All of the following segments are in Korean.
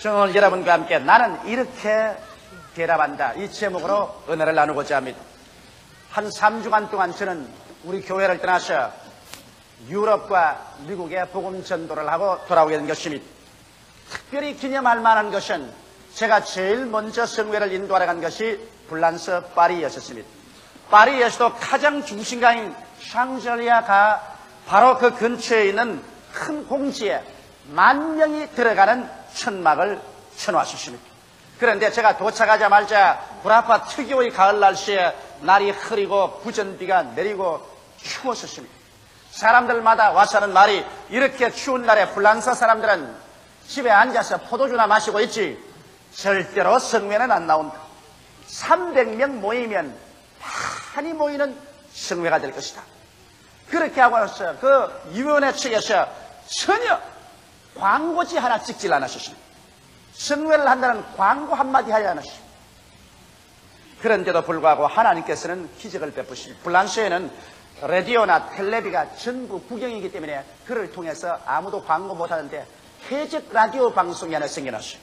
저는 오늘 여러분과 함께 나는 이렇게 대답한다. 이 제목으로 은혜를 나누고자 합니다. 한 3주간 동안 저는 우리 교회를 떠나서 유럽과 미국에 복음 전도를 하고 돌아오게 된 것입니다. 특별히 기념할 만한 것은 제가 제일 먼저 성회를 인도하러 간 것이 불란서 파리였었습니다. 파리에서도 가장 중심가인 샹젤리아가 바로 그 근처에 있는 큰 홍지에 만 명이 들어가는 천막을 쳐놓았습니다. 그런데 제가 도착하자마자 구라파 특유의 가을 날씨에 날이 흐리고 부전비가 내리고 추웠었습니다. 사람들마다 와서 하는 말이 이렇게 추운 날에 불란서 사람들은 집에 앉아서 포도주나 마시고 있지 절대로 성회는 안 나온다. 300명 모이면 많이 모이는 성회가 될 것이다. 그렇게 하고 나서 그 위원회 측에서 전혀 광고지 하나 찍질 않았습니다. 성회를 한다는 광고 한마디 하지 않았습니다. 그런데도 불구하고 하나님께서는 기적을 베푸십니다. 불란서에는 라디오나 텔레비가 전부 국영이기 때문에 그를 통해서 아무도 광고 못하는데 해적 라디오 방송이 하나 생겨났어요.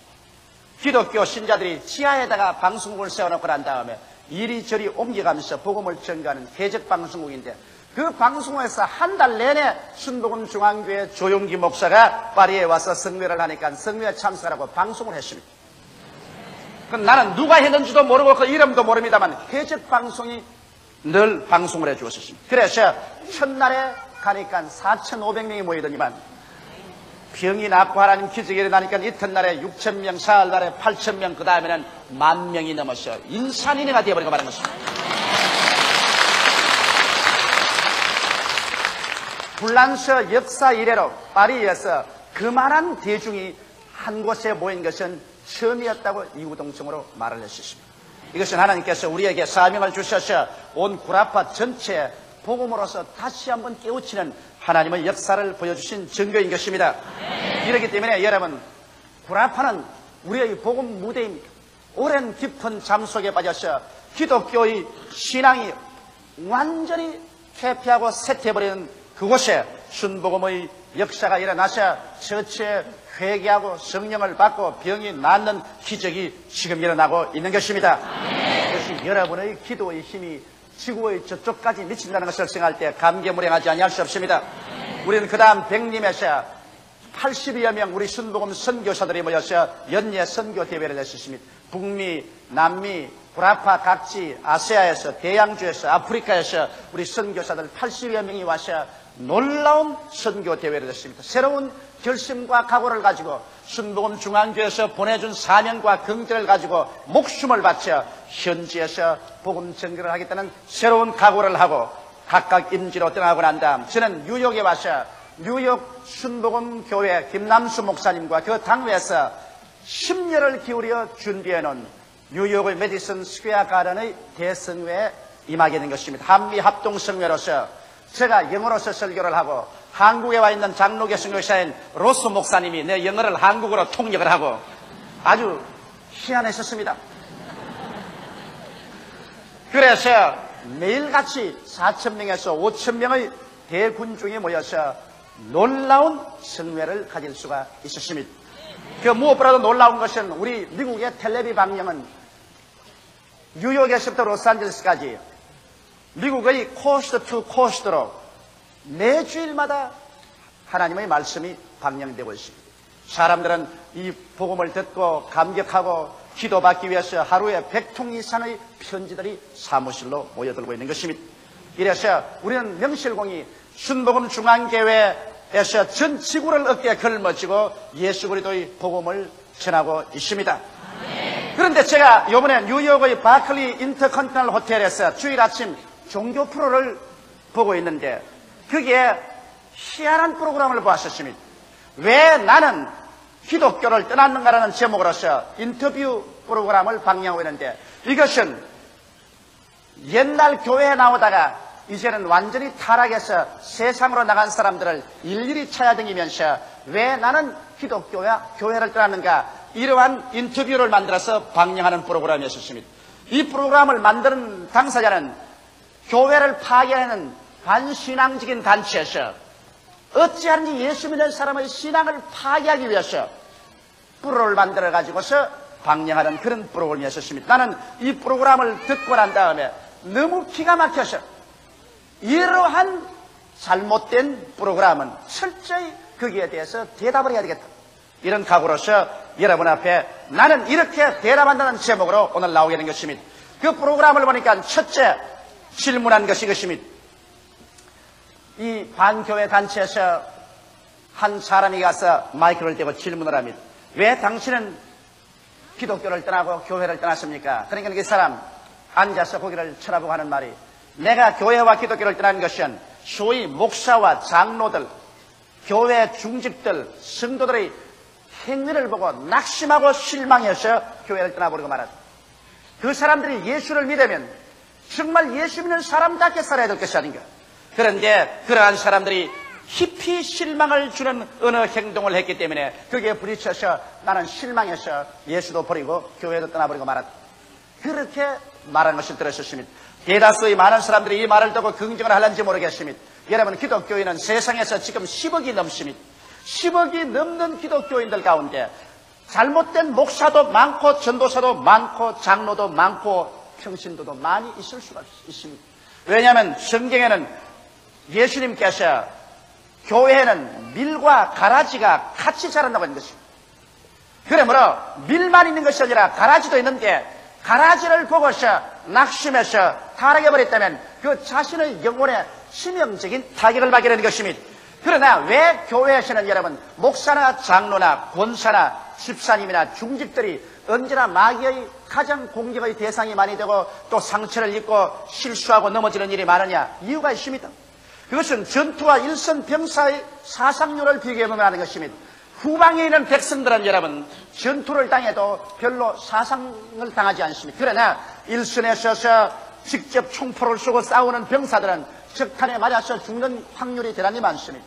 기독교 신자들이 지하에다가 방송국을 세워놓고 난 다음에 이리저리 옮겨가면서 복음을 전가하는 해적 방송국인데 그 방송에서 한 달 내내 순복음 중앙교회 조용기 목사가 파리에 와서 성회를 하니까 성회에 참석하라고 방송을 했습니다. 그 나는 누가 했는지도 모르고 그 이름도 모릅니다만 해적 방송이 늘 방송을 해 주었습니다. 그래서 첫날에 가니까 4,500명이 모이더니만 병이 낫고 하나님 기적이 일어나니까 이튿날에 6,000명, 사흘날에 8,000명, 그 다음에는 만 명이 넘었어 인산인해가 되어버리고 말한 것입니다. 불란서 역사 이래로 파리에서 그만한 대중이 한 곳에 모인 것은 처음이었다고 이구동성으로 말을 했습니다. 이것은 하나님께서 우리에게 사명을 주셔서 온 구라파 전체 복음으로서 다시 한번 깨우치는 하나님의 역사를 보여주신 증거인 것입니다. 이렇기 때문에 여러분 구라파는 우리의 복음 무대입니다. 오랜 깊은 잠 속에 빠져서 기독교의 신앙이 완전히 퇴폐하고 쇠퇴해버리는 그곳에 순복음의 역사가 일어나서 처치에 회개하고 성령을 받고 병이 낫는 기적이 지금 일어나고 있는 것입니다. 그것이 여러분의 기도의 힘이 지구의 저쪽까지 미친다는 것을 생각할 때 감개무량하지 아니할 수 없습니다. 우리는 그 다음 백림에서 80여 명 우리 순복음 선교사들이 모여서 연예 선교 대회를 했습니다. 북미, 남미, 구라파 각지, 아시아에서, 대양주에서, 아프리카에서 우리 선교사들 80여 명이 와서 놀라운 선교 대회를 했습니다. 새로운 결심과 각오를 가지고 순복음 중앙교에서 보내준 사명과 긍정을 가지고 목숨을 바쳐 현지에서 복음 전개를 하겠다는 새로운 각오를 하고 각각 임지로 떠나고 난 다음 저는 뉴욕에 와서 뉴욕 순복음 교회 김남수 목사님과 그 당회에서 10년을 기울여 준비해 놓은 뉴욕의 메디슨 스퀘어 가든의 대성회에 임하게 된 것입니다. 한미 합동 성회로서 제가 영어로서 설교를 하고 한국에 와 있는 장로교 선교사인 로스 목사님이 내 영어를 한국어로 통역을 하고 아주 희한했었습니다. 그래서 매일같이 4천명에서 5천명의 대군중이 모여서 놀라운 성회를 가질 수가 있었습니다. 그 무엇보다도 놀라운 것은 우리 미국의 텔레비 방영은 뉴욕에서부터 로스앤젤레스까지 미국의 coast to coast로 매주일마다 하나님의 말씀이 방영되고 있습니다. 사람들은 이 복음을 듣고 감격하고 기도받기 위해서 하루에 100통 이상의 편지들이 사무실로 모여들고 있는 것입니다. 이래서 우리는 명실공히 순복음 중앙교회에서 전 지구를 어깨에 걸머쥐고 예수 그리스도의 복음을 전하고 있습니다. 그런데 제가 이번에 뉴욕의 바클리 인터컨티널 호텔에서 주일 아침 종교 프로를 보고 있는데 그게 희한한 프로그램을 보았었습니다. 왜 나는 기독교를 떠났는가라는 제목으로서 인터뷰 프로그램을 방영하고 있는데 이것은 옛날 교회에 나오다가 이제는 완전히 타락해서 세상으로 나간 사람들을 일일이 찾아다니면서 왜 나는 기독교야 교회를 떠났는가 이러한 인터뷰를 만들어서 방영하는 프로그램이었습니다. 이 프로그램을 만드는 당사자는 교회를 파괴하는 반신앙적인 단체에서 어찌하든지 예수 믿는 사람의 신앙을 파괴하기 위해서 프로를 만들어 가지고서 방영하는 그런 프로그램이었습니다. 나는 이 프로그램을 듣고 난 다음에 너무 기가 막혀서 이러한 잘못된 프로그램은 철저히 거기에 대해서 대답을 해야 되겠다. 이런 각오로서 여러분 앞에 나는 이렇게 대답한다는 제목으로 오늘 나오게 된 것입니다. 그 프로그램을 보니까 첫째 질문한 것이 것입니다. 이 반교회 단체에서 한 사람이 가서 마이크를 대고 질문을 합니다. 왜 당신은 기독교를 떠나고 교회를 떠났습니까? 그러니까 그 사람 앉아서 고개를 쳐다보고 하는 말이 내가 교회와 기독교를 떠난 것은 소위 목사와 장로들, 교회 중직들, 성도들의 행위를 보고 낙심하고 실망해서 교회를 떠나버리고 말았다. 그 사람들이 예수를 믿으면 정말 예수 믿는 사람답게 살아야 될 것이 아닌가. 그런데 그러한 사람들이 깊이 실망을 주는 어느 행동을 했기 때문에 그게 부딪혀서 나는 실망해서 예수도 버리고 교회도 떠나버리고 말았다. 그렇게 말한 것을 들으셨습니다. 대다수의 많은 사람들이 이 말을 듣고 긍정을 하는지 모르겠습니다. 여러분 기독교인은 세상에서 지금 10억이 넘습니다. 10억이 넘는 기독교인들 가운데 잘못된 목사도 많고 전도사도 많고 장로도 많고 평신도도 많이 있을 수가 있습니다. 왜냐하면 성경에는 예수님께서 교회에는 밀과 가라지가 같이 자란다고 하는 것입니다. 그러므로 밀만 있는 것이 아니라 가라지도 있는데 가라지를 보고서 낙심해서 타락해버렸다면 그 자신의 영혼에 치명적인 타격을 받게 되는 것입니다. 그러나 왜 교회에서는 여러분 목사나 장로나 권사나 집사님이나 중직들이 언제나 마귀의 가장 공격의 대상이 많이 되고 또 상처를 입고 실수하고 넘어지는 일이 많으냐 이유가 있습니다. 그것은 전투와 일선 병사의 사상률을 비교해보면 하는 것입니다. 후방에 있는 백성들은 여러분 전투를 당해도 별로 사상을 당하지 않습니다. 그러나 일선에 서서 직접 총포를 쏘고 싸우는 병사들은 적탄에 맞아서 죽는 확률이 대단히 많습니다.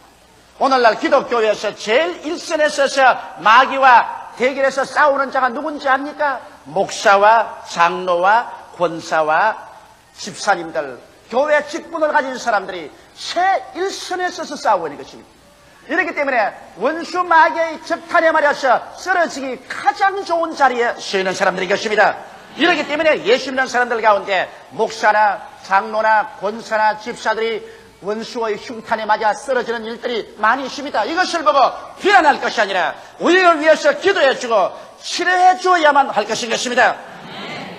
오늘날 기독교에서 제일 일선에 서서 마귀와 대결해서 싸우는 자가 누군지 압니까? 목사와 장로와 권사와 집사님들, 교회 직분을 가진 사람들이 최일선에 서서 싸우고 있는 것입니다. 이렇기 때문에 원수 마귀의 적탄에 맞아서 쓰러지기 가장 좋은 자리에 서 있는 사람들이 것입니다. 이렇기 때문에 예수 믿는 사람들 가운데 목사나 장로나 권사나 집사들이 원수의 흉탄에 맞아 쓰러지는 일들이 많이 있습니다. 이것을 보고 비난할 것이 아니라 우리를 위해서 기도해주고 치료해 주어야만 할 것인 것입니다.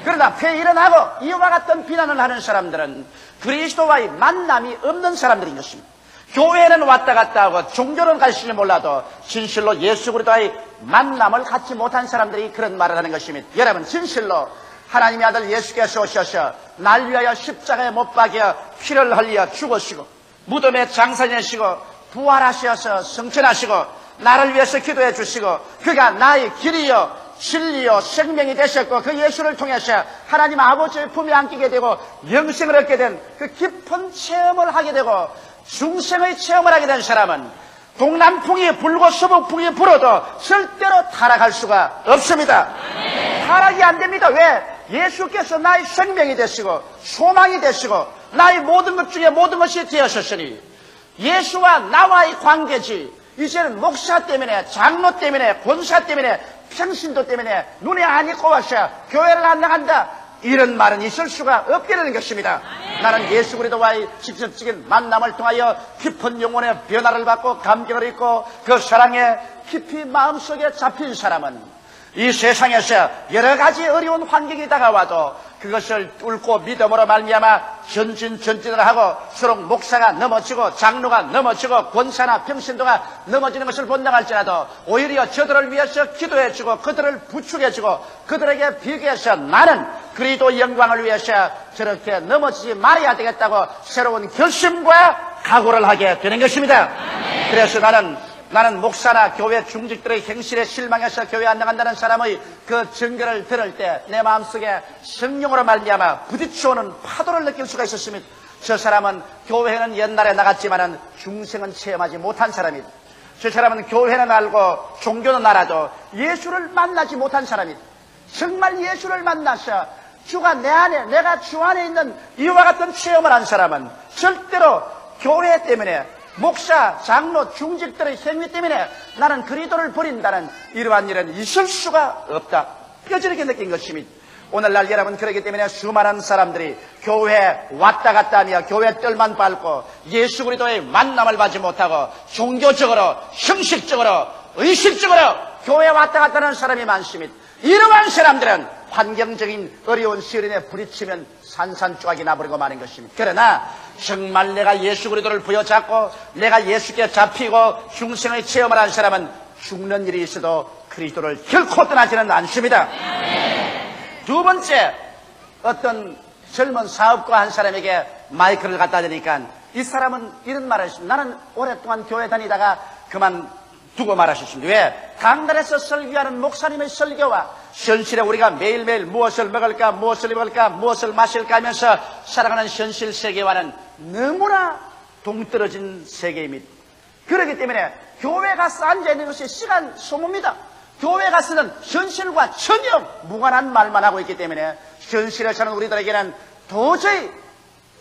그러나 폐 일어나고 이와 같은 비난을 하는 사람들은 그리스도와의 만남이 없는 사람들인 것입니다. 교회는 왔다 갔다 하고 종교는 갈지를 몰라도 진실로 예수 그리스도와의 만남을 갖지 못한 사람들이 그런 말을 하는 것입니다. 여러분 진실로 하나님의 아들 예수께서 오셔서 날 위하여 십자가에 못 박여 피를 흘려 죽으시고 무덤에 장사내시고 부활하셔서 성천하시고 나를 위해서 기도해 주시고 그가 나의 길이요 진리요 생명이 되셨고 그 예수를 통해서 하나님 아버지의 품에 안기게 되고 영생을 얻게 된 그 깊은 체험을 하게 되고 중생의 체험을 하게 된 사람은 동남풍이 불고 서북풍이 불어도 절대로 타락할 수가 없습니다. 타락이 안 됩니다. 왜? 예수께서 나의 생명이 되시고 소망이 되시고 나의 모든 것 중에 모든 것이 되었으니 예수와 나와의 관계지 이제는 목사 때문에 장로 때문에 권사 때문에 평신도 때문에 눈에 안이 꼬와서 교회를 안 나간다 이런 말은 있을 수가 없게 되는 것입니다. 나는 예수 그리스도와의 직접적인 만남을 통하여 깊은 영혼의 변화를 받고 감격을 입고 그 사랑에 깊이 마음속에 잡힌 사람은 이 세상에서 여러 가지 어려운 환경이 다가와도 그것을 뚫고 믿음으로 말미암아 전진 전진을 하고 서로 목사가 넘어지고 장로가 넘어지고 권사나 평신도가 넘어지는 것을 본다할지라도 오히려 저들을 위해서 기도해주고 그들을 부축해주고 그들에게 비교해서 나는 그리도 영광을 위해서 저렇게 넘어지지 말아야 되겠다고 새로운 결심과 각오를 하게 되는 것입니다. 그래서 나는 나는 목사나 교회 중직들의 행실에 실망해서 교회 안 나간다는 사람의 그 증거를 들을 때 내 마음속에 성령으로 말미암아 부딪혀오는 파도를 느낄 수가 있었습니다. 저 사람은 교회는 옛날에 나갔지만은 중생은 체험하지 못한 사람이다. 저 사람은 교회는 알고 종교는 알아도 예수를 만나지 못한 사람이다. 정말 예수를 만나서 주가 내 안에 내가 주 안에 있는 이와 같은 체험을 한 사람은 절대로 교회 때문에 목사, 장로, 중직들의 행위 때문에 나는 그리도를 버린다는 이러한 일은 있을 수가 없다. 뼈저리게 느낀 것입니다. 오늘날 여러분 그러기 때문에 수많은 사람들이 교회 왔다 갔다 하며 교회 뜰만 밟고 예수 그리도의 만남을 받지 못하고 종교적으로 형식적으로 의식적으로 교회 왔다 갔다 하는 사람이 많습니다. 이러한 사람들은 환경적인 어려운 시련에 부딪히면 산산조각이 나버리고 마는 것입니다. 그러나 정말 내가 예수 그리도를 부여잡고 내가 예수께 잡히고 흉생의 체험을 한 사람은 죽는 일이 있어도 그리스도를 결코 떠나지는 않습니다. 두 번째 어떤 젊은 사업가 한 사람에게 마이크를 갖다 대니까 이 사람은 이런 말을 했습니다. 나는 오랫동안 교회 다니다가 그만 두고 말하셨습니다. 왜? 강단에서 설교하는 목사님의 설교와 현실에 우리가 매일매일 무엇을 먹을까, 무엇을 입을까, 무엇을 마실까 하면서 살아가는 현실 세계와는 너무나 동떨어진 세계입니다. 그렇기 때문에 교회 가서 앉아있는 것이 시간 소모입니다. 교회 가서는 현실과 전혀 무관한 말만 하고 있기 때문에 현실에 사는 우리들에게는 도저히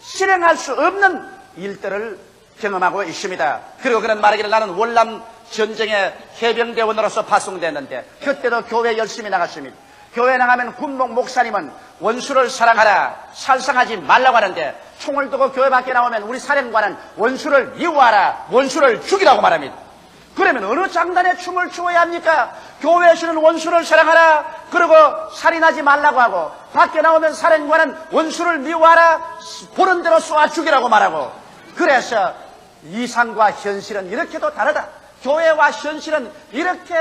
실행할 수 없는 일들을 경험하고 있습니다. 그리고 그런 말하기를 나는 월남 전쟁의 해병대원으로서 파송됐는데 그때도 교회 열심히 나갔습니다. 교회 나가면 군목 목사님은 원수를 사랑하라 살상하지 말라고 하는데 총을 두고 교회 밖에 나오면 우리 사령관은 원수를 미워하라 원수를 죽이라고 말합니다. 그러면 어느 장단에 춤을 추어야 합니까? 교회에서는 원수를 사랑하라. 그리고 살인하지 말라고 하고 밖에 나오면 사령관은 원수를 미워하라. 보는 대로 쏘아 죽이라고 말하고 그래서 이상과 현실은 이렇게도 다르다. 교회와 현실은 이렇게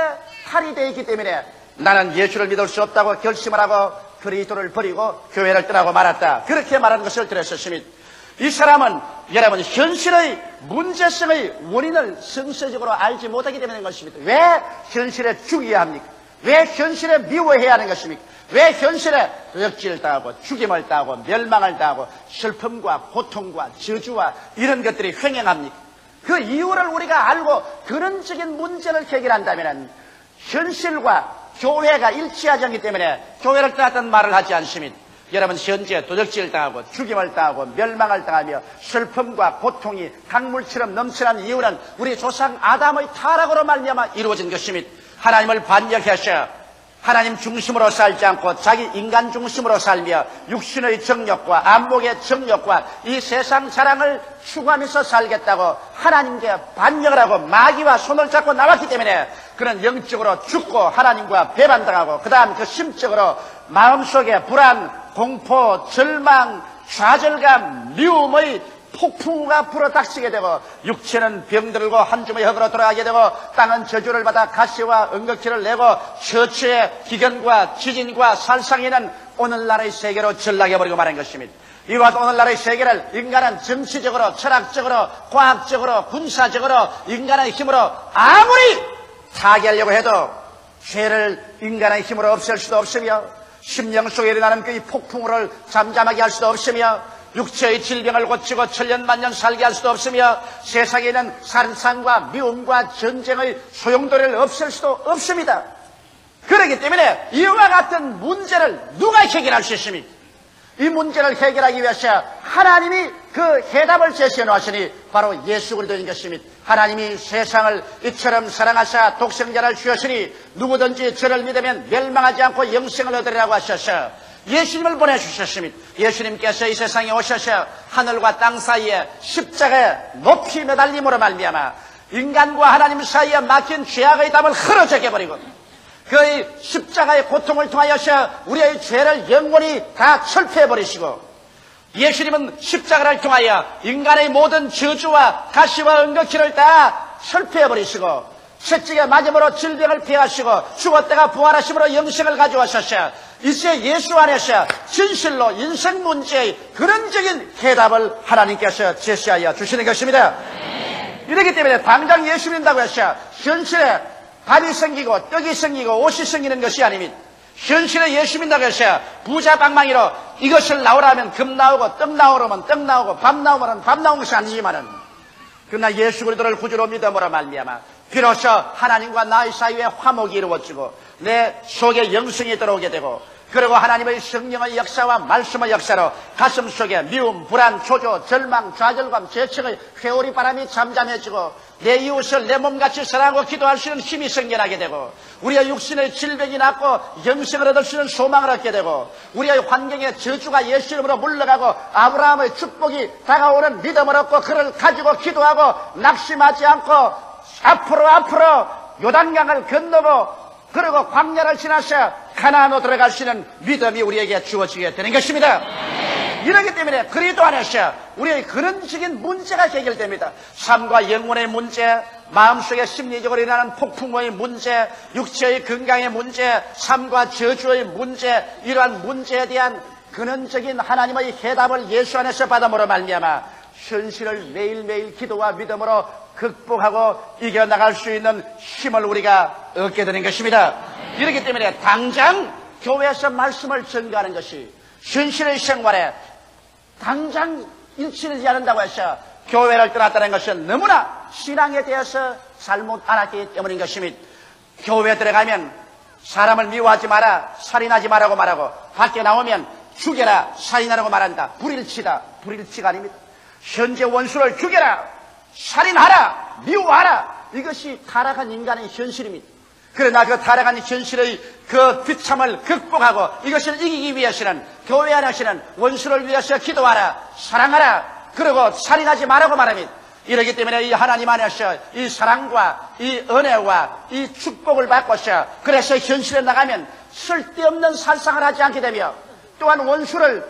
탈이 되어 있기 때문에 나는 예수를 믿을 수 없다고 결심을 하고 그리스도를 버리고 교회를 떠나고 말았다. 그렇게 말하는 것을 들었었습니다. 이 사람은 여러분 현실의 문제성의 원인을 성서적으로 알지 못하기 때문인 것입니다. 왜 현실에 죽여야 합니까? 왜 현실에 미워해야 하는 것입니까? 왜 현실에 도역질을 당하고 죽임을 당하고 멸망을 당하고 슬픔과 고통과 저주와 이런 것들이 횡행합니까? 그 이유를 우리가 알고 근원적인 문제를 해결한다면 현실과 교회가 일치하지 않기 때문에 교회를 떠났다는 말을 하지 않습니다. 여러분 현재 도적질을 당하고 죽임을 당하고 멸망을 당하며 슬픔과 고통이 강물처럼 넘쳐난 이유는 우리 조상 아담의 타락으로 말미암아 이루어진 것입니다. 하나님을 반역해서 하나님 중심으로 살지 않고 자기 인간 중심으로 살며 육신의 정욕과 안목의 정욕과 이 세상 자랑을 추구하면서 살겠다고 하나님께 반역을 하고 마귀와 손을 잡고 나왔기 때문에 그는 영적으로 죽고 하나님과 배반당하고 그 다음 그 심적으로 마음속에 불안, 공포, 절망, 좌절감, 미움의 폭풍우가 불어닥치게 되고 육체는 병들고 한 줌의 흙으로 돌아가게 되고 땅은 저주를 받아 가시와 응극기를 내고 처처의 기근과 지진과 살상에는 오늘날의 세계로 전락해버리고 말한 것입니다. 이와 같 오늘날의 세계를 인간은 정치적으로 철학적으로 과학적으로 군사적으로 인간의 힘으로 아무리 타개하려고 해도 죄를 인간의 힘으로 없앨 수도 없으며 심령 속에 일어나는 그 폭풍우를 잠잠하게 할 수도 없으며 육체의 질병을 고치고 천년 만년 살게 할 수도 없으며 세상에 있는 산상과 미움과 전쟁의 소용돌이를 없앨 수도 없습니다. 그렇기 때문에 이와 같은 문제를 누가 해결할 수 있습니까? 이 문제를 해결하기 위해서 하나님이 그 해답을 제시해 놓으시니 바로 예수 그리스도인 것입니다. 하나님이 세상을 이처럼 사랑하사 독생자를 주셨으니 누구든지 저를 믿으면 멸망하지 않고 영생을 얻으리라고 하셔서 예수님을 보내주셨습니다. 예수님께서 이 세상에 오셔서 하늘과 땅 사이에 십자가에 높이 매달림으로 말미암아 인간과 하나님 사이에 막힌 죄악의 담을 흐려져게 버리고 그의 십자가의 고통을 통하여서 우리의 죄를 영원히 다 철폐해 버리시고 예수님은 십자가를 통하여 인간의 모든 저주와 가시와 은거키를 다 철폐해 버리시고 채찍에 맞음으로 질병을 피하시고 죽었다가 부활하심으로 영생을 가져오셨어 이제 예수 안에서 진실로 인생 문제의 근원적인 해답을 하나님께서 제시하여 주시는 것입니다. 이렇기 때문에 당장 예수 믿는다고 해서 현실에 밥이 생기고 떡이 생기고 옷이 생기는 것이 아닙니다. 현실에 예수 믿는다고 해서 부자 방망이로 이것을 나오라면 금 나오고 떡 나오라면 떡 나오고 밥 나오면 밥 나오는 것이 아니지만은 그러나 예수 그리스도를 구주로 믿음으로 말미암아 비로소 하나님과 나의 사이에 화목이 이루어지고 내 속에 영성이 들어오게 되고 그리고 하나님의 성령의 역사와 말씀의 역사로 가슴 속에 미움, 불안, 초조, 절망, 좌절감, 재청의 회오리 바람이 잠잠해지고 내 이웃을 내 몸같이 사랑하고 기도할 수 있는 힘이 생겨나게 되고 우리의 육신의 질병이 낫고 영생을 얻을 수 있는 소망을 얻게 되고 우리의 환경에 저주가 예수 이름으로 물러가고 아브라함의 축복이 다가오는 믿음을 얻고 그를 가지고 기도하고 낙심하지 않고 앞으로 앞으로 요단강을 건너고 그리고 광야를 지나서 가나안으로 들어갈 수 있는 믿음이 우리에게 주어지게 되는 것입니다. 이러기 때문에 그리스도 안에서 우리의 근원적인 문제가 해결됩니다. 삶과 영혼의 문제, 마음속에 심리적으로 일어나는 폭풍의 문제, 육체의 건강의 문제, 삶과 저주의 문제, 이러한 문제에 대한 근원적인 하나님의 해답을 예수 안에서 받음으로 말미암아 현실을 매일매일 기도와 믿음으로 극복하고 이겨나갈 수 있는 힘을 우리가 얻게 되는 것입니다. 이렇기 때문에 당장 교회에서 말씀을 전가하는 것이 현실의 생활에 당장 일치되지 않는다고 해서 교회를 떠났다는 것은 너무나 신앙에 대해서 잘못 알았기 때문인 것입니다. 교회에 들어가면 사람을 미워하지 마라, 살인하지 말라고 말하고 밖에 나오면 죽여라, 살인하라고 말한다. 불일치다. 불일치가 아닙니다. 현재 원수를 죽여라, 살인하라, 미워하라. 이것이 타락한 인간의 현실입니다. 그러나 그 타락한 현실의 그 비참을 극복하고 이것을 이기기 위해서는 교회 안에서는 원수를 위해서 기도하라, 사랑하라, 그리고 살인하지 말라고 말합니다. 이러기 때문에 이 하나님 안에서 이 사랑과 이 은혜와 이 축복을 받고서 그래서 현실에 나가면 쓸데없는 살상을 하지 않게 되며 또한 원수를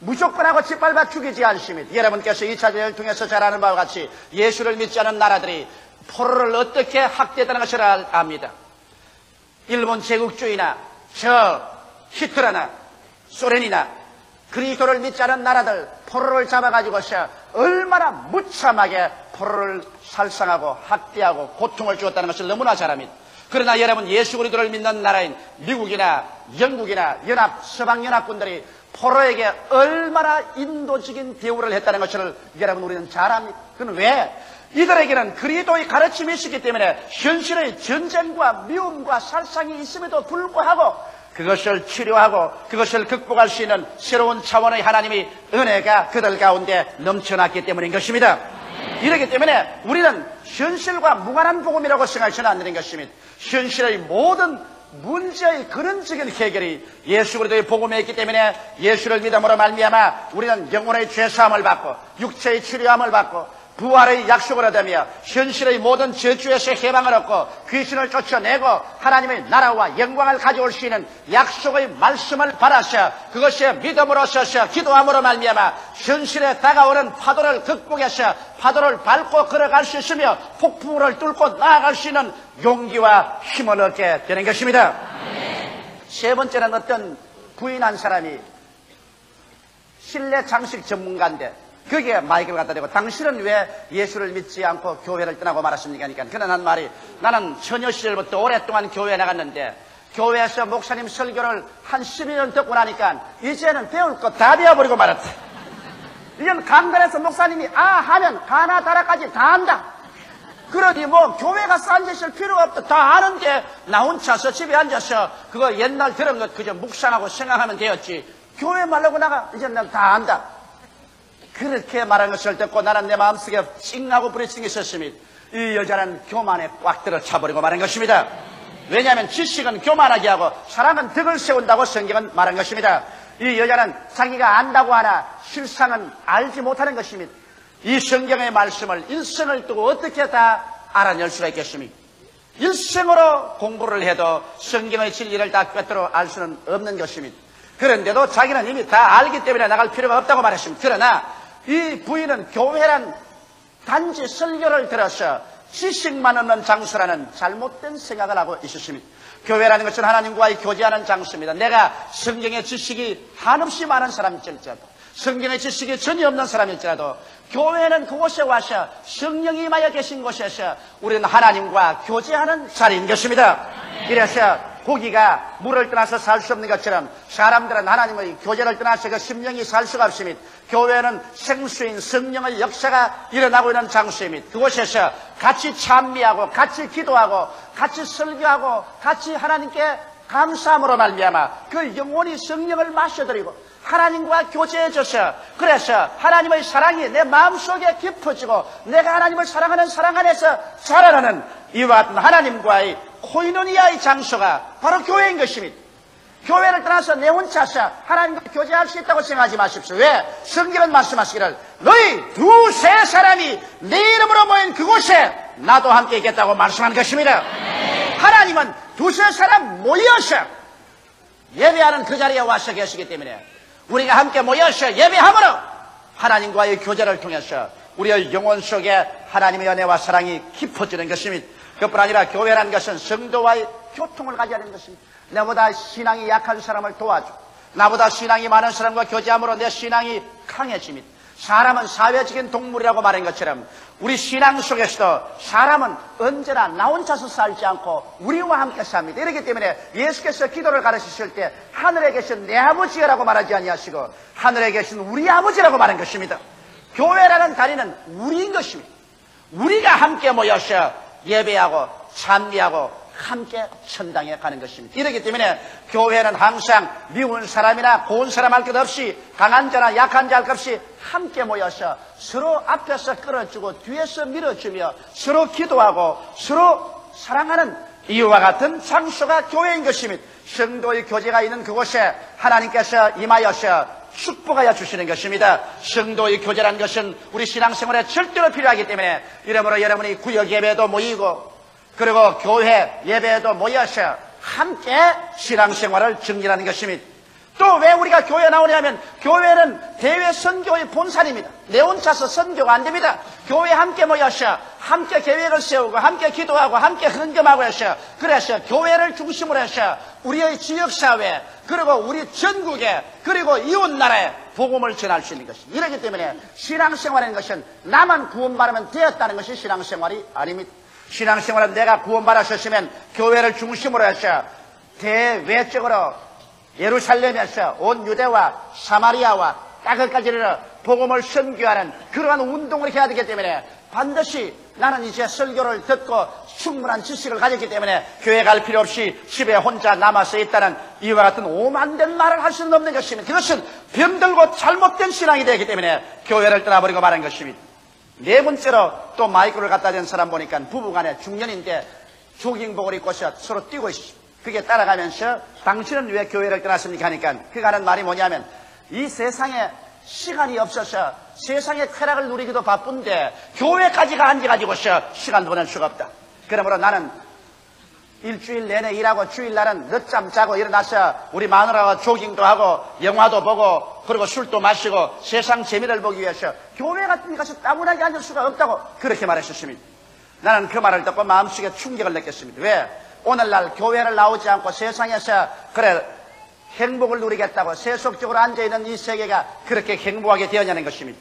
무조건 하고 짓밟아 죽이지 않습니다. 여러분께서 2차 대전을 통해서 잘 아는 바와 같이 예수를 믿지 않은 나라들이 포로를 어떻게 학대했다는 것을 압니다. 일본 제국주의나 저 히틀러나 소련이나 그리스도를 믿지 않은 나라들 포로를 잡아가지고서 얼마나 무참하게 포로를 살상하고 학대하고 고통을 주었다는 것을 너무나 잘 압니다. 그러나 여러분 예수 그리스도를 믿는 나라인 미국이나 영국이나 연합 서방 연합군들이 포로에게 얼마나 인도적인 대우를 했다는 것을 여러분 우리는 잘 압니다. 그건 왜? 이들에게는 그리스도의 가르침이 있었기 때문에 현실의 전쟁과 미움과 살상이 있음에도 불구하고 그것을 치료하고 그것을 극복할 수 있는 새로운 차원의 하나님의 은혜가 그들 가운데 넘쳐났기 때문인 것입니다. 이렇기 때문에 우리는 현실과 무관한 복음이라고 생각해서는 안 되는 것입니다. 현실의 모든 문제의 근원적인 해결이 예수 그리스도의 복음에 있기 때문에 예수를 믿음으로 말미암아 우리는 영혼의 죄사함을 받고 육체의 치료함을 받고 부활의 약속을 얻으며 현실의 모든 저주에서 해방을 얻고 귀신을 쫓아내고 하나님의 나라와 영광을 가져올 수 있는 약속의 말씀을 받아서 그것이 믿음으로 서서 기도함으로 말미암아 현실에 다가오는 파도를 극복해서 파도를 밟고 걸어갈 수 있으며 폭풍을 뚫고 나아갈 수 있는 용기와 힘을 얻게 되는 것입니다. 세 번째는 어떤 부인한 사람이 실내 장식 전문가인데 거기에 마이크를 갖다 대고 당신은 왜 예수를 믿지 않고 교회를 떠나고 말았습니까? 그러니까 그는 한 말이 나는 처녀 시절부터 오랫동안 교회에 나갔는데 교회에서 목사님 설교를 한 12년 듣고 나니까 이제는 배울 거다 배워버리고 말았다. 이젠 강단에서 목사님이 아 하면 가나 다라까지 다 안다. 그러니 뭐 교회 가서 앉으실 필요가 없다. 다 아는데 나 혼자서 집에 앉아서 그거 옛날 들은 것 그저 묵상하고 생각하면 되었지. 교회 말라고 나가 이제 내가 다 안다. 그렇게 말한 것을 듣고 나는 내 마음속에 찡하고 부딪힌 게 있었습니다. 이 여자는 교만에 꽉 들어 차버리고 말한 것입니다. 왜냐하면 지식은 교만하게 하고 사랑은 덕을 세운다고 성경은 말한 것입니다. 이 여자는 자기가 안다고 하나 실상은 알지 못하는 것입니다. 이 성경의 말씀을 일생을 두고 어떻게 다 알아낼 수가 있겠습니까? 일생으로 공부를 해도 성경의 진리를 다 꿰뚫어 알 수는 없는 것입니다. 그런데도 자기는 이미 다 알기 때문에 나갈 필요가 없다고 말했습니다. 그러나 이 부인은 교회란 단지 설교를 들어서 지식만 없는 장소라는 잘못된 생각을 하고 있었습니다. 교회라는 것은 하나님과의 교제하는 장소입니다. 내가 성경의 지식이 한없이 많은 사람일지라도 성경의 지식이 전혀 없는 사람일지라도 교회는 그곳에 와서 성령이 임하여 계신 곳에서 우리는 하나님과 교제하는 자리인 것입니다. 이래서 고기가 물을 떠나서 살 수 없는 것처럼 사람들은 하나님의 교제를 떠나서 그 심령이 살 수가 없습니다. 교회는 생수인 성령의 역사가 일어나고 있는 장소입니다. 그곳에서 같이 찬미하고 같이 기도하고 같이 설교하고 같이 하나님께 감사함으로 말미암아 그 영혼이 성령을 마셔드리고 하나님과 교제해줘서 그래서 하나님의 사랑이 내 마음속에 깊어지고 내가 하나님을 사랑하는 사랑 안에서 자라나는 이와 같은 하나님과의 코이노니아의 장소가 바로 교회인 것입니다. 교회를 떠나서 내 혼자서 하나님과 교제할 수 있다고 생각하지 마십시오. 왜? 성경은 말씀하시기를 너희 두세 사람이 내 이름으로 모인 그곳에 나도 함께 있겠다고 말씀한 것입니다. 하나님은 두세 사람 모여서 예배하는 그 자리에 와서 계시기 때문에 우리가 함께 모여서 예배함으로 하나님과의 교제를 통해서 우리의 영혼 속에 하나님의 은혜와 사랑이 깊어지는 것입니다. 그뿐 아니라 교회라는 것은 성도와의 교통을 가져야 하는 것입니다. 나보다 신앙이 약한 사람을 도와줘. 나보다 신앙이 많은 사람과 교제함으로 내 신앙이 강해집니다. 사람은 사회적인 동물이라고 말한 것처럼 우리 신앙 속에서도 사람은 언제나 나 혼자서 살지 않고 우리와 함께 삽니다. 이렇기 때문에 예수께서 기도를 가르치실 때 하늘에 계신 내 아버지라고 말하지 아니하시고 하늘에 계신 우리 아버지라고 말한 것입니다. 교회라는 다리는 우리인 것입니다. 우리가 함께 모여서 예배하고 찬미하고 함께 천당에 가는 것입니다. 이렇기 때문에 교회는 항상 미운 사람이나 고운 사람 할 것 없이 강한 자나 약한 자 할 것 없이 함께 모여서 서로 앞에서 끌어주고 뒤에서 밀어주며 서로 기도하고 서로 사랑하는 이와 같은 장소가 교회인 것입니다. 성도의 교제가 있는 그곳에 하나님께서 임하여서 축복하여 주시는 것입니다. 성도의 교제라는 것은 우리 신앙생활에 절대로 필요하기 때문에 이러므로 여러분이 구역 예배도 모이고 그리고 교회 예배에도 모여서 함께 신앙생활을 증진하는 것입니다. 또 왜 우리가 교회 나오냐면 교회는 대외 선교의 본산입니다. 내 혼자서 선교가 안 됩니다. 교회 함께 모여서 함께 계획을 세우고 함께 기도하고 함께 헌금하고 해서 그래서 교회를 중심으로 해서 우리의 지역사회 그리고 우리 전국에 그리고 이웃나라에 복음을 전할 수 있는 것입니다. 이렇기 때문에 신앙생활이라는 것은 나만 구원받으면 되었다는 것이 신앙생활이 아닙니다. 신앙생활은 내가 구원받았었으면 교회를 중심으로 해서 대외적으로 예루살렘에서 온 유대와 사마리아와 땅끝까지를 복음을 선교하는 그러한 운동을 해야 되기 때문에 반드시 나는 이제 설교를 듣고 충분한 지식을 가졌기 때문에 교회 갈 필요 없이 집에 혼자 남아서 있다는 이와 같은 오만된 말을 할 수는 없는 것입니다. 그것은 병들고 잘못된 신앙이 되기 때문에 교회를 떠나버리고 말한 것입니다. 네 번째로 또 마이크를 갖다 댄 사람 보니까 부부간에 중년인데 조깅복을 입고서 서로 뛰고 있습니다. 그게 따라가면서 당신은 왜 교회를 떠났습니까 하니까 그가 하는 말이 뭐냐면 이 세상에 시간이 없어서 세상의 쾌락을 누리기도 바쁜데 교회까지 가 앉아가지고서 시간 보낼 수가 없다. 그러므로 나는 일주일 내내 일하고 주일날은 늦잠 자고 일어나서 우리 마누라와 조깅도 하고 영화도 보고 그리고 술도 마시고 세상 재미를 보기 위해서 교회 같은 데 가서 따분하게 앉을 수가 없다고 그렇게 말하셨습니다. 나는 그 말을 듣고 마음속에 충격을 느꼈습니다. 왜? 오늘날 교회를 나오지 않고 세상에서 그래 행복을 누리겠다고 세속적으로 앉아있는 이 세계가 그렇게 행복하게 되었냐는 것입니다.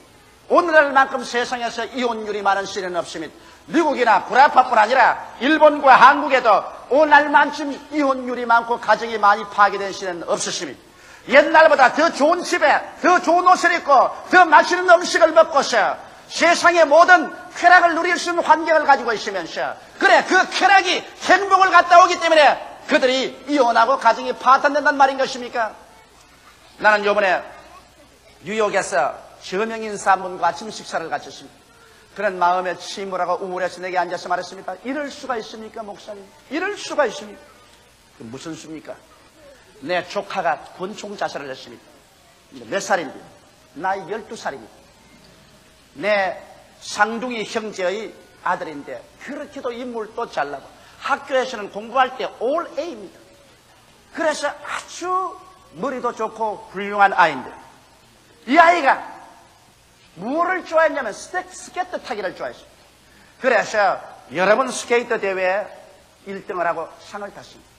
오늘날만큼 세상에서 이혼율이 많은 시대는 없습니다. 미국이나 구라파뿐 아니라 일본과 한국에도 오늘만큼 이혼율이 많고 가정이 많이 파괴된 시대는 없었습니다. 옛날보다 더 좋은 집에 더 좋은 옷을 입고 더 맛있는 음식을 먹고서 세상의 모든 쾌락을 누릴 수 있는 환경을 가지고 있으면서 그래 그 쾌락이 행복을 갖다 오기 때문에 그들이 이혼하고 가정이 파탄된단 말인 것입니까? 나는 요번에 뉴욕에서 저명인사 한 분과 아침 식사를 갖췄습니다. 그런 마음에 침울하고 우울해서 내게 앉아서 말했습니다. 이럴 수가 있습니까, 목사님? 이럴 수가 있습니까? 무슨 수입니까? 내 조카가 권총 자살을 했습니다. 몇 살인데? 나이 12살입니다. 내 상둥이 형제의 아들인데 그렇게도 인물도 잘나고 학교에서는 공부할 때 올 A입니다. 그래서 아주 머리도 좋고 훌륭한 아이인데 이 아이가 무엇을 좋아했냐면 스케, 스케이트 타기를 좋아했어요. 그래서 여러 번 스케이트 대회에 1등을 하고 상을 탔습니다.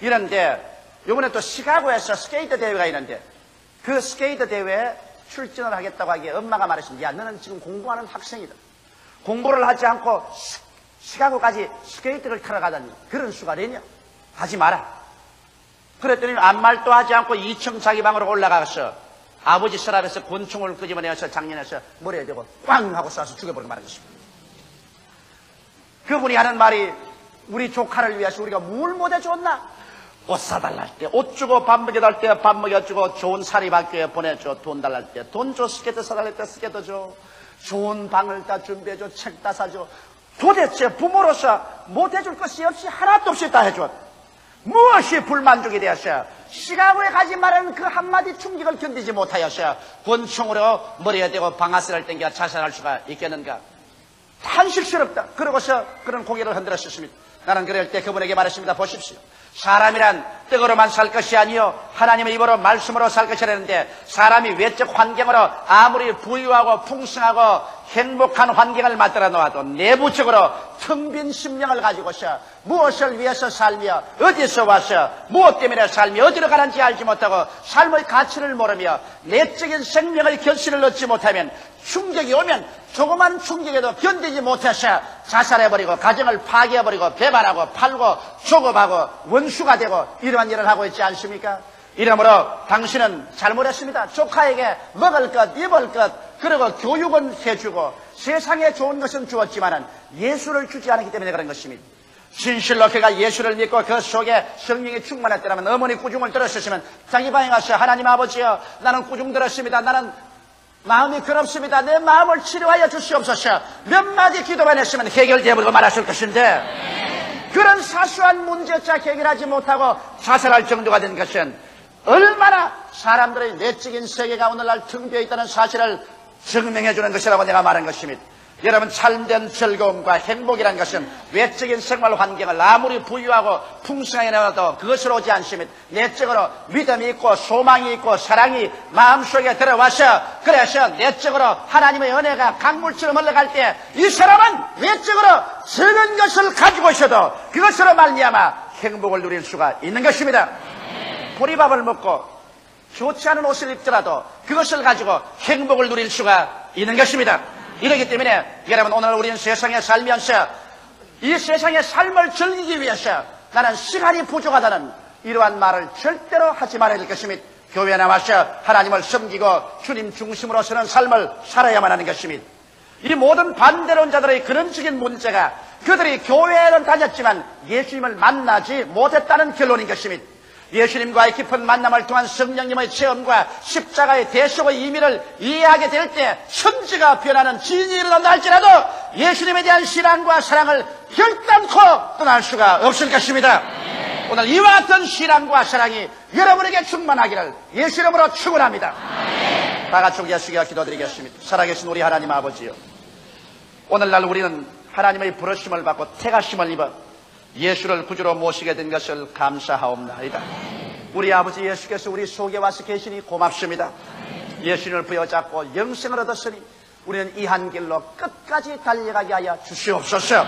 이런데 이번에 또 시카고에서 스케이트 대회가 있는데 그 스케이트 대회에 출전을 하겠다고 하기에 엄마가 말했습니다. 야 너는 지금 공부하는 학생이다. 공부를 하지 않고 시, 카고까지 스케이트를 타러 가다니 그런 수가 되냐? 하지 마라. 그랬더니 아무 말도 하지 않고 2층 자기 방으로 올라가서 아버지 서랍에서 권총을 끄집어내서 장전해서 머리에 대고 꽝 하고 쏴서 죽여버리고 만 것입니다. 그분이 하는 말이 우리 조카를 위해서 우리가 뭘 못해 줬나? 옷 사달랄 때, 옷 주고 밥 먹여달 때, 밥 먹여주고, 좋은 사립학교에 보내줘. 돈 달랄 때, 돈 줘. 스케트 사달랄 때, 스케트 줘. 좋은 방을 다 준비해줘. 책 다 사줘. 도대체 부모로서 못해줄 것이 없이 하나도 없이 다 해줘. 무엇이 불만족이 되었어? 시가고에 가지 말라는 그 한마디 충격을 견디지 못하였어. 권총으로 머리에 대고 방아쇠를 당겨 자살할 수가 있겠는가? 탄식스럽다. 그러고서 그런 고개를 흔들었습니다. 나는 그럴 때 그분에게 말했습니다. 보십시오. 사람이란 떡으로만 살 것이 아니요 하나님의 입으로 말씀으로 살 것이라는데 사람이 외적 환경으로 아무리 부유하고 풍성하고 행복한 환경을 만들어 놓아도 내부적으로 텅빈 심령을 가지고서 무엇을 위해서 살며 어디서 와서 무엇 때문에 살며 어디로 가는지 알지 못하고 삶의 가치를 모르며 내적인 생명의 결실을 얻지 못하면 충격이 오면 조그만 충격에도 견디지 못해서 자살해버리고 가정을 파괴해버리고 배반하고 팔고 조급하고 원수가 되고 이 러한 일을 하고 있지 않습니까? 이러므로 당신은 잘못했습니다. 조카에게 먹을 것, 입을 것, 그리고 교육은 해주고 세상에 좋은 것은 주었지만은 예수를 주지 않았기 때문에 그런 것입니다. 진실로 그가 예수를 믿고 그 속에 성령이 충만했더라면 어머니 꾸중을 들었으시면 자기 방에 가서 하나님 아버지여 나는 꾸중 들었습니다. 나는 마음이 그렇습니다. 내 마음을 치료하여 주시옵소서. 몇 마디 기도만 했으면 해결되어 버리고 말았을 것인데 그런 사소한 문제자 해결하지 못하고 자살할 정도가 된 것은 얼마나 사람들의 내적인 세계가 오늘날 텅비어 있다는 사실을 증명해 주는 것이라고 내가 말한 것입니다. 여러분 참된 즐거움과 행복이라는 것은 외적인 생활 환경을 아무리 부유하고 풍성하게 내어도 그것으로 오지 않습니다. 내적으로 믿음이 있고 소망이 있고 사랑이 마음속에 들어와서 그래서 내적으로 하나님의 은혜가 강물처럼 흘러갈 때 이 사람은 외적으로 적은 것을 가지고 있어도 그것으로 말미암아 행복을 누릴 수가 있는 것입니다. 보리밥을 먹고 좋지 않은 옷을 입더라도 그것을 가지고 행복을 누릴 수가 있는 것입니다. 이러기 때문에 여러분 오늘 우리는 세상에 살면서 이 세상의 삶을 즐기기 위해서 나는 시간이 부족하다는 이러한 말을 절대로 하지 말아야 될 것입니다. 교회에 나와서 하나님을 섬기고 주님 중심으로 서는 삶을 살아야만 하는 것입니다. 이 모든 반대론자들의 근원적인 문제가 그들이 교회에는 다녔지만 예수님을 만나지 못했다는 결론인 것입니다. 예수님과의 깊은 만남을 통한 성령님의 체험과 십자가의 대속의 의미를 이해하게 될 때 천지가 변하는 일어난다 할지라도 예수님에 대한 신앙과 사랑을 결단코 떠날 수가 없을 것입니다. 오늘 이와 같은 신앙과 사랑이 여러분에게 충만하기를 예수 이름으로 축원합니다. 다 같이 예수께 기도드리겠습니다. 살아계신 우리 하나님 아버지요. 오늘날 우리는 하나님의 부르심을 받고 태가심을 입어 예수를 구주로 모시게 된 것을 감사하옵나이다. 우리 아버지 예수께서 우리 속에 와서 계시니 고맙습니다. 예수님을 부여잡고 영생을 얻었으니 우리는 이 한 길로 끝까지 달려가게 하여 주시옵소서.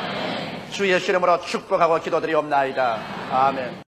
주 예수 이름으로 축복하고 기도드리옵나이다. 아멘.